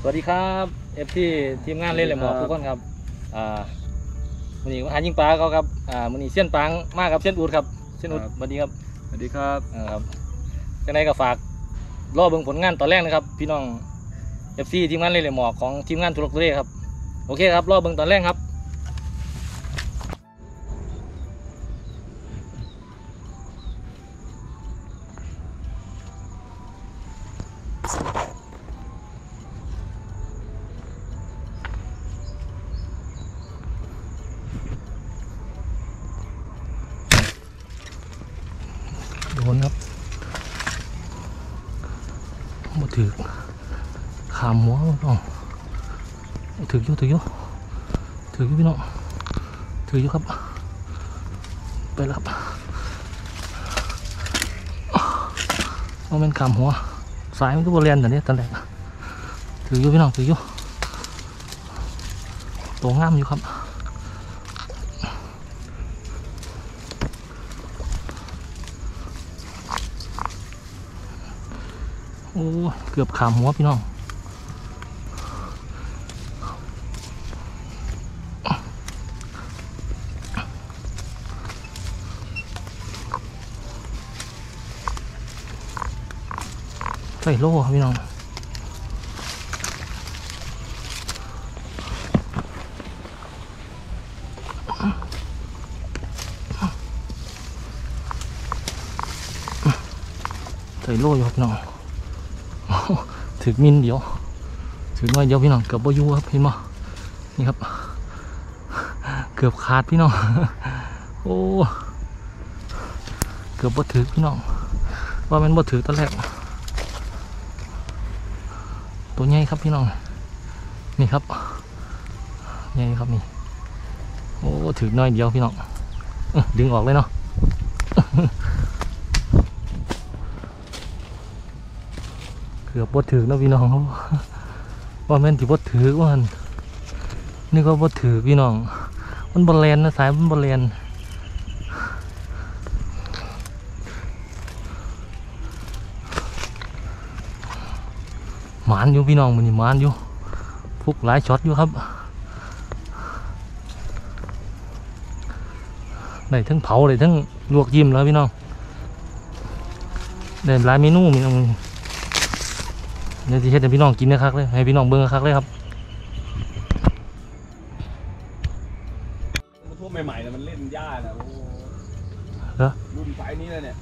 สวัสดีครับเอฟทีทีมงานเล่นเลยหมอกทุกคนครับอ่าวันนี้มาหายิงปลาเขาครับอ่าวันนี้เส้ยนปังมากครับเส้ยนอูดครับเส้ยนอูดครับ สวัสดีครับสวัสดีครับอ่าครับจังไดก็ฝากรอเบิ่งผลงานตอนแรกนะครับ พี่น้องเอฟซีทีมงานเล่นเลยหมอกของทีมงานทุรกทุเรศครับโอเคครับรอเบิ่งตอนแรกครับ มาถือขามหัวพี่น้องถืออยู่ถืออยู่ถืออยู่พี่น้องถืออยู่ครับ ไปแล้วครับว่ามันขามหัว สายมันก็บริเวณแต่นี้ตอนแรกถืออยู่พี่น้องถืออยู่ตัวงามอยู่ครับ อ้เกือบขามหัวพี่น้องใส่โล่พี่น้องใส่โล่อยู่พี่น้อง ถึงมินเดียวถึงน้อยเดียวพี่น้องเกือบบยูครับเห็นมั้นี่ครับ เกือบขาดพี่น้อง โอ้ เกือบบ่ถือพี่น้อง ว่ามันบ่ถือตอนแรก ตัวใหญ่ครับพี่น้อง นี่ครับ ใหญ่ครับนี่ โอ้ ถือน้อยเดียวพี่น้อง ดึงออกเลยเนาะ เกือบบดถือแล้วพี่น้องว่าแม่นที่บดถือว่านนี่ก็บดถือพี่น้อง มันบอลแลนนะสายมันบอลแลนหมานอยู่พี่น้องมันนี่หมานอยู่ฟุกหลายช็อตอยู่ครับได้ทั้งเผาได้ทั้งลวกยิ้มแล้วพี่น้องได้หลายเมนูพี่น้อง เดี๋ยวที่เฮ็ดให้พี่น้องกินนะครับเลยให้พี่น้องเบิ่งนะครับเลยครับมันทั่วใหม่ๆแล้วมันเล่นยากนะโอ้เหรอรุ่นไฟนี้เลยเนี่ย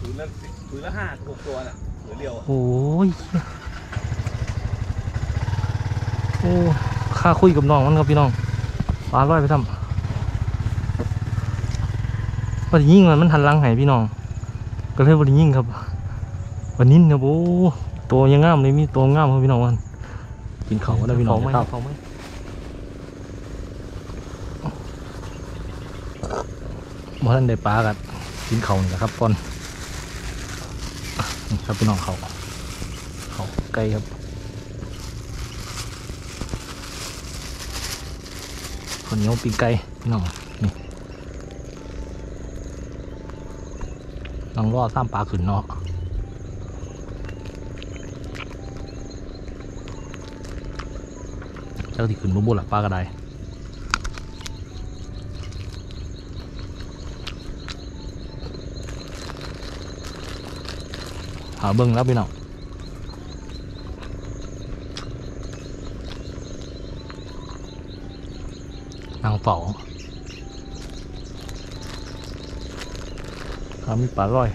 ถือละถือละห้าหกตัวน่ะถือเรียวอะโอ้ยโอ้ค่าคุยกับน้องมันครับพี่น้องปลาลอยไปทำพอดียิ่งมันมันหันหลังให้พี่น้อง ก็เลยพอดียิ่งครับ วันนี้ครับโอ้ ตัวยังงามเลยมีตัวงามครับพี่น้องมันกินเขาก็ได้พี่น้องครับเขาไหมบ่ทันได้ปลากันกินเขานี่แหละครับก่อนนี่ครับพี่น้องเขาเขาไกลครับข้าวเหนียวปีกไก่พี่น้องนี่น้องรอสามปลาขึ้นเนาะ จ้าที่ขึ้นบุบหลักปลากระได้หาเบิ้งแล้วพี่น้องนางเฝ้าหามีปลาร้อย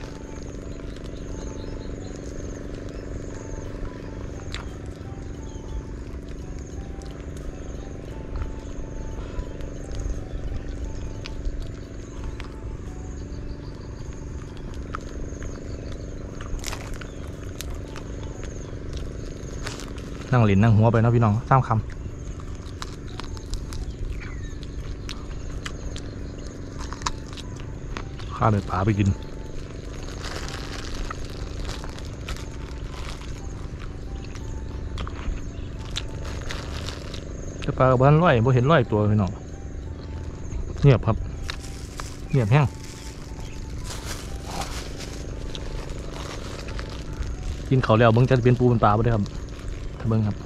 นั่งหลินนั่งหัวไปเนาะพี่น้องสามคำข้าเลยป่าไปกินจะปลาบ้านร้อยบ่เห็นร้อยตัวพี่น้องเงียบครับเงียบแห้งกินเขาแล้วเบิ่งจะเป็นปูเป็นปลาบ่ได้ครับ เบิ้งครับ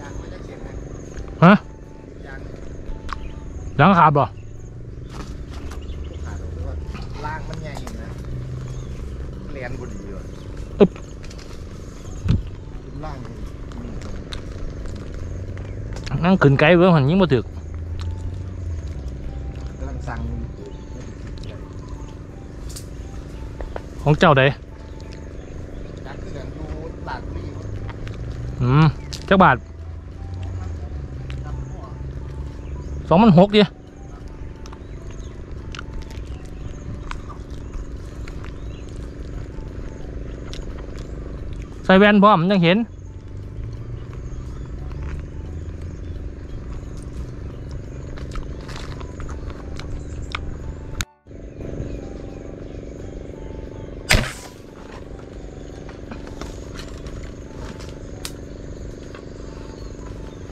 ยางไม่ได้เขียนนะ ฮะ ยาง หลังขาดบ่ขาดหรือว่าล่างมันใหญ่อยู่นะเรียนบุรีว่ะอึ๊บล่างนี่มีตรงนั่งขึ้นไกลเบิ่งหันยิงบ่ถึกกำลังสั่งอยู่ไม่ได้คิดเลยของเจ้าใดจักเขื่อนดูหลาดบุรีอืมจักบาท จำหัว สองมันหกดิใส่แว่นพร้อมมันยังเห็น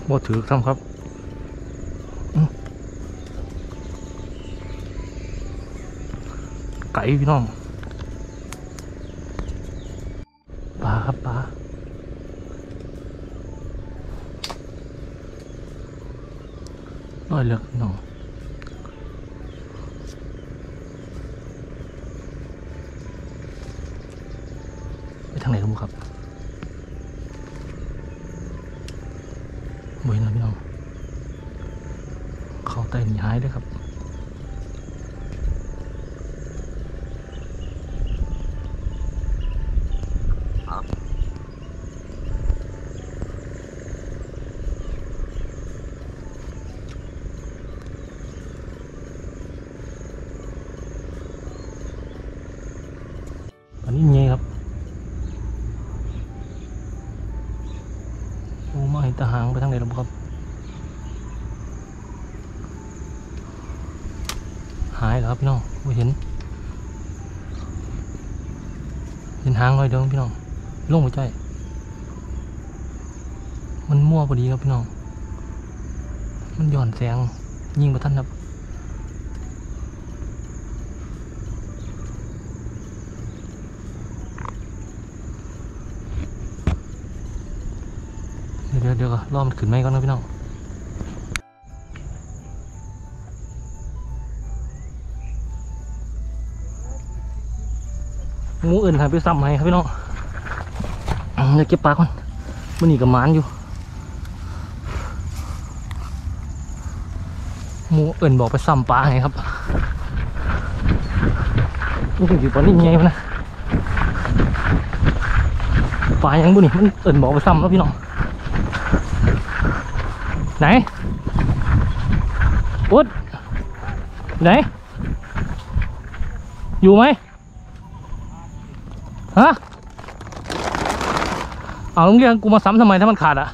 บ่ถือทำครับอื้อ ไก่พี่น้องปลาครับปลาน้อยเลือกพี่น้องไปทางไหนกันบุครับ เห็นหางหน่อยเดียวพี่น้องลงไปใจมันมั่วพอดีครับพี่น้อง มันย่อนแสงยิงประทันครับเดี๋ยวเดี๋ยวเดี๋ยวก็รอมันขึ้นไหมก่อนนะพี่น้อง มูอื่นหายไปซ้ำให้ครับพี่น้องเดี๋ยวเก็บปลาก่อนมันหนีกับมานอยู่หมูอื่นบอกไปซ้ำปลาให้ครับนี่อยู่ปลานี่ไงนะปลายังบุนี่มันเอื่นบอกไปซ้ำแล้วพี่น้องไหนอุดไหนอยู่ไหม ฮะเอาโรงเรียนกูมาซ้ำทำไมถ้ามันขาดอะ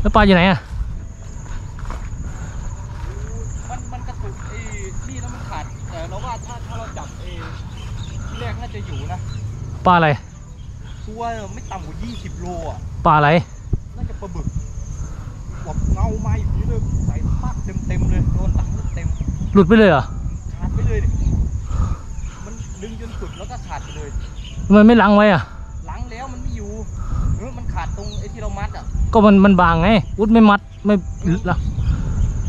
แล้วปลาอยู่ไหนอะมันมันกระตุกไอ้นี่แล้วมันขาดแต่เราว่าถ้าถ้าเราจับเอที่แรกน่าจะอยู่นะปลาอะไรตัวไม่ต่ำกว่า20โลอะปลาอะไรน่าจะปลาบึกแบบเงามาอย่างนี้เลยใส่ปากเต็มเต็มๆเลยโดนหลังเต็มหลุดไปเลยเหรอๆขาดไป เลยดิมันดึงจนสุดแล้วก็ขาดไปเลยทำไมไม่ล้างไว้อะหลังแล้วมันไม่อยู่เออมันขาดตรงไอ้ที่เรามัดอะ ก็มันมันบางไง อุดไม่มัดไม่ละ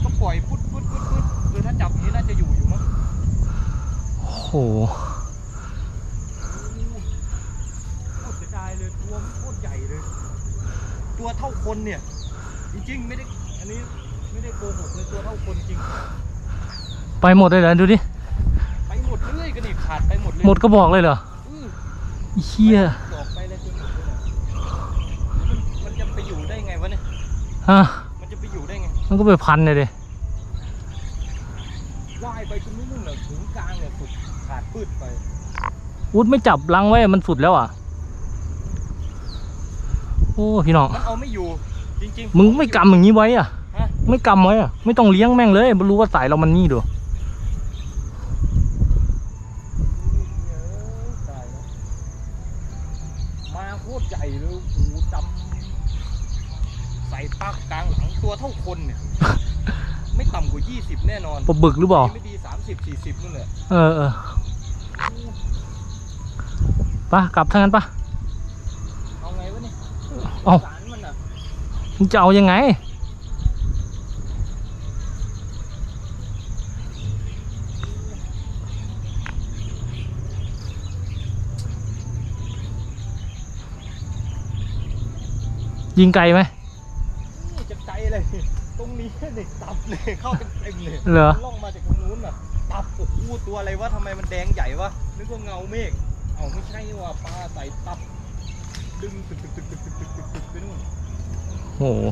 ก็ปล่อยพุดพุดพุดพุดเออถ้าจับอย่างนี้น่าจะอยู่อยู่มั้งโอ้โหโคตรเสียดายเลยตัวมันโคตรใหญ่เลย ตัวเท่าคนเนี่ย จริงๆไม่ได้ อันนี้ไม่ได้โกหกเลยตัวเท่าคนจริง ไปหมดเลยเหรอดูดิ ไปหมดเลยก็นี่ ขาดไปหมดเลยหมดก็บอกเลยเหรออื้อไอ้เฮียดอกไปเลยจนหมดเลยเนี่ยมันมันจะไปอยู่ได้ไงวะเนี่ย ฮะมันจะไปอยู่ได้ไง มันก็ไปพันเลยดิว่ายไปจนนู่นเลยถึงกลางเนี่ยสุดขาดพืดไปอุดไม่จับล้างไว้มันสุดแล้วอะ โอ้พี่น้อง มันเอาไม่อยู่จริงๆ มึงไม่กำอย่างนี้ไว้อะฮะ ไม่กำไว้อะไม่ต้องเลี้ยงแม่งเลยไม่รู้ว่าสายเรามันนี่ดู ตายแล้วมาโคตรใหญ่เลยโอ้โหดำใส่ปากกลางหลังตัวเท่าคนเนี่ย ไม่ต่ำกว่า 20 แน่นอนปลาบึกหรือเปล่าไม่ดี30 40นู่นแหละเออเออปะกลับทางนั้นปะเอาไงวะเนี่ยเอาสารมันอะมึงจะเอายังไงยิงไกลไหม เนี่ยตับเลยเข้าเต็มๆเลยเหรอ ล่องมาจากตรงนู้นอะตับโอ้โหตัวอะไรวะทำไมมันแดงใหญ่วะนึกว่าเงาเมฆเอาไม่ใช่ว่ะปลาใส่ตับ ดึงตึกตึกตึกตึกตึกตึกตึกตึกไปนู่นโอ้โห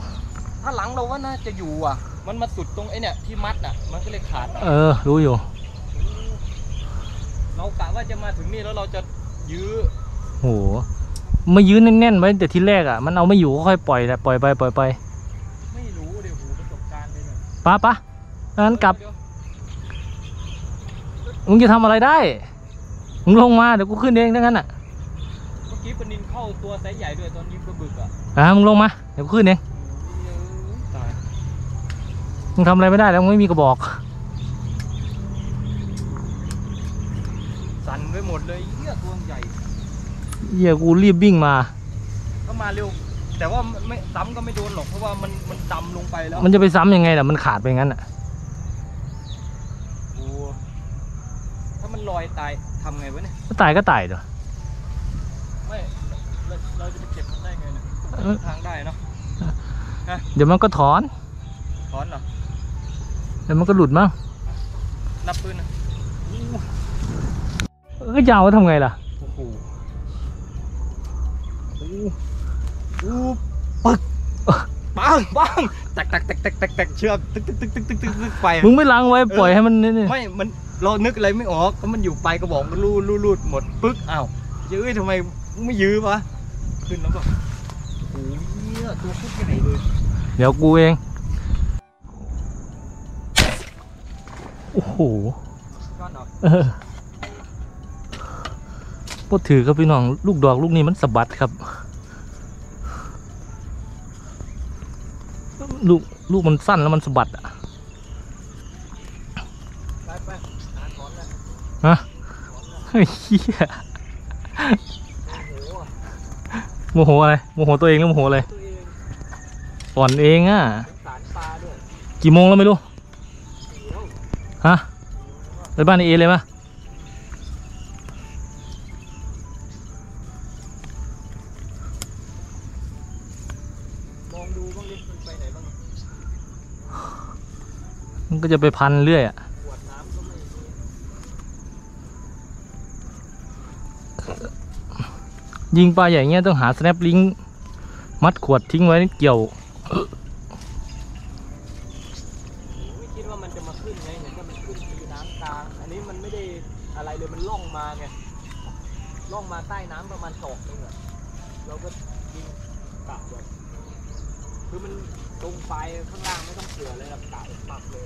ถ้าหลังเราว่าน่าจะอยู่อะ มันมาสุดตรงไอ้เนี่ยที่มัดอะ มันก็เลยขาดเออ รู้อยู่ เรากะว่าจะมาถึงนี่แล้วเราจะยื้อโหไม่ยืนแน่นๆไว้แต่ทีแรกอะ มันเอาไม่อยู่ก็ค่อยปล่อยแหละปล่อยไปปล่อยไป ปะปะงั้นกลับเดี๋ยวมึงจะทำอะไรได้ มึงลงมาเดี๋ยวกูขึ้นเองทั้งนั้นอะ เมื่อกี้ปนินเข้าตัวไซส์ใหญ่ด้วยตอนยิงปลาบึกอะอะมึงลงมา เดี๋ยวกูขึ้นเอง ตายมึงทำอะไรไม่ได้แล้วมึงไม่มีกระบอก สั่นไปหมดเลยเหี้ยตัวใหญ่เหี้ยกูรีบวิ่งมาถ้ามาเร็ว แต่ว่าไม่ซ้ำก็ไม่โดนหรอกเพราะว่ามันมันดำลงไปแล้วมันจะไปซ้ำยังไงล่ะมันขาดไปงั้นอะโอ้ถ้ามันลอยตายทำไงวะเนี่ยก็ตายก็ตายเถอะไม่เราเราจะไปเก็บมันได้ไงเนี่ยเออทางได้เนาะเดี๋ยวมันก็ถอนถอนเหรอเดี๋ยวมันก็หลุดมั้งนับปืนนะก็ยาวแล้วทำไงล่ะโอ้โหโอ้ปึ๊กปังปังแตกแตกแตกแตกแตกแตกเชือกตึกตึกตึกตึกตึกตึกตึกไปมึงไม่ล้างไว้ปล่อยให้มันนี่นี่ไม่ มันเรานึกอะไรไม่ออกก็มันอยู่ไปกระบอกมันรูดรูดรูดหมดปึ๊กอ้าวยื้อทำไมไม่ยื้อวะขึ้นแล้วแบบโอ้โหเนี่ยตัวโคตรใหญ่เลยเดี๋ยวกูเองโอ้โหก้อนหรอเออพอถือครับพี่น้องลูกดอกลูกนี้มันสะบัดครับ ลูกลูกมันสั้นแล้วมันสะบัดอะไปไปหาถอนเลยฮะเฮ้ยเหี้ยโอ้โหโมโหอะไรโมโหตัวเองหรือโมโหอะไรตัวเองอ่อนเองอะสงสารปลาด้วยกี่โมงแล้วไม่รู้เดี๋ยวฮะไปบ้านไอเอเลยปะ ก็จะไปพันเรื่อยอะยิงปลาใหญ่เงี้ยต้องหาสแนปลิงมัดขวดทิ้งไว้เกี่ยวไม่คิดว่ามันจะมาขึ้นไงเห็นแต่มันขึ้นที่น้ำกลาง อันนี้มันไม่ได้อะไรเลยมันล่องมาไงล่องมาใต้น้ำประมาณศอกนึงอะเราก็ยิงกะแบบคือมันลงไปข้างล่างไม่ต้องเสือเลยแบบกะปักเลย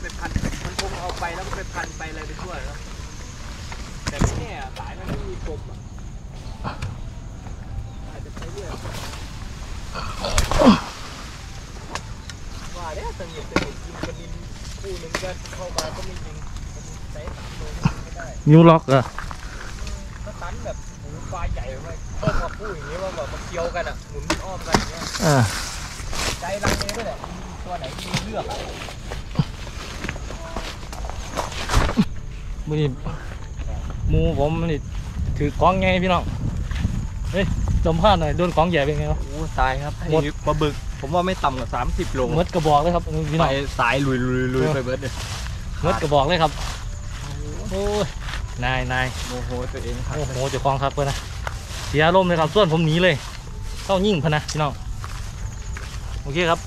ไปพัน มันคงเอาไปแล้วก็ไปพันไปอะไรไปทั่วแล้วแต่ไม่แน่อะสายมันไม่มีกลมอะอาจจะไปเรื่อยว่าเนี่ยตังเหยียบตังเหยียบยิงกระดินคู่หนึ่งก็เข้ามาก็ไม่ยิงมันใช้สามโลก็ยิงไม่ได้นิ้วล็อกเหรอะถ้าตันแบบหมูปลาใหญ่ไปก็มาพูดอย่างนี้ว่าแบบมาเคี้ยวกันอะหมุนอ้อมกันอย่างเงี้ยอ่า ใจรังเองด้วยแหละตัวไหนมีเลือกอะ มือนี่หมูผมมันนี่ถถือของไงพี่น้องเฮ้ยจมพลาดหน่อยโดนของใหญ่เป็นไงวะ โอ้ตายครับหมดไอ้ปลาบึก ผมว่าไม่ต่ำกว่า 30 โลเมดกระบอกเลยครับพี่น้ไปองสายลุยลุยลุยไปเบิร์ดเลยเมดกระบอกเลยครับโอ้ยนายนายโมโหตัวเองครับโอ้โหเจะคลองครับเพื่อนนะเสียอารมณ์เลยครับส่วนผมหนีเลยเข้ายิ่งพะนะพี่น้องโอเคครับ